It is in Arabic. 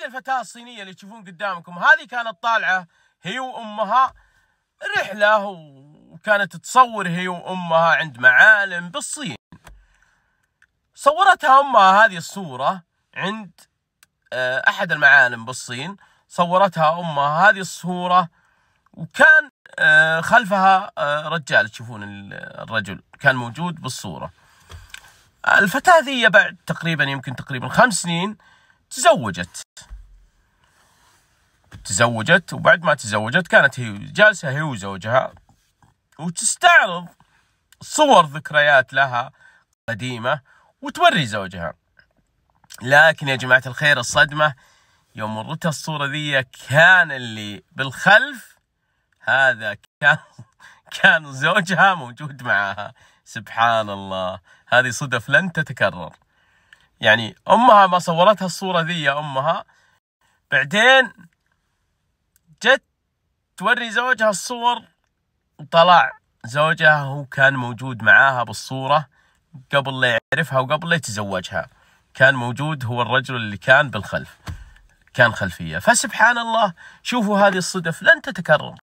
هذه الفتاة الصينية اللي تشوفون قدامكم هذه كانت طالعة هي وأمها رحلة وكانت تصور هي وأمها عند معالم بالصين. صورتها أمها هذه الصورة عند آه، أحد المعالم بالصين. صورتها أمها هذه الصورة وكان آه، خلفها آه، رجال تشوفون الرجل كان موجود بالصورة. الفتاة ذي بعد تقريبا يمكن تقريبا خمس سنين. تزوجت. تزوجت وبعد ما تزوجت كانت هي جالسة هي وزوجها وتستعرض صور ذكريات لها قديمة وتوري زوجها. لكن يا جماعة الخير الصدمة يوم ورتها الصورة ذي كان اللي بالخلف هذا كان كان زوجها موجود معها. سبحان الله. هذه صدف لن تتكرر. يعني أمها ما صورتها الصورة ذي يا أمها. بعدين جت توري زوجها الصور وطلع زوجها هو كان موجود معاها بالصورة قبل لا يعرفها وقبل لا يتزوجها. كان موجود هو الرجل اللي كان بالخلف كان خلفية. فسبحان الله شوفوا هذه الصدف لن تتكرر.